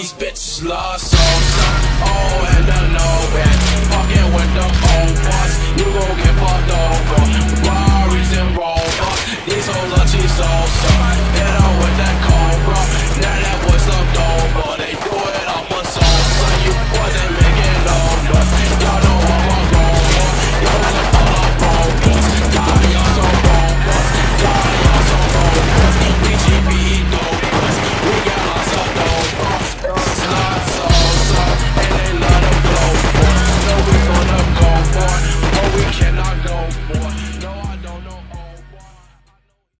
These bitches love so some Oh, and I know that Fucking with the old boss You gon' get fucked over. Rari's and Rover These hoes are cheese so